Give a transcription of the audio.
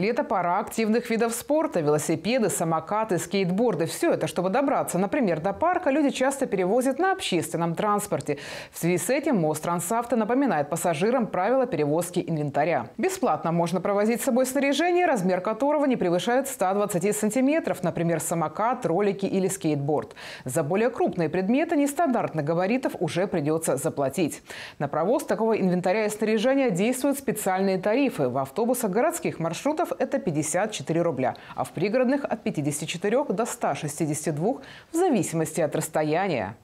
Лето – пора активных видов спорта. Велосипеды, самокаты, скейтборды – все это, чтобы добраться, например, до парка, люди часто перевозят на общественном транспорте. В связи с этим мост Трансавто напоминает пассажирам правила перевозки инвентаря. Бесплатно можно провозить с собой снаряжение, размер которого не превышает 120 сантиметров, например, самокат, ролики или скейтборд. За более крупные предметы нестандартных габаритов уже придется заплатить. На провоз такого инвентаря и снаряжения действуют специальные тарифы. В автобусах городских маршрутов это 54 рубля, а в пригородных от 54 до 162 в зависимости от расстояния.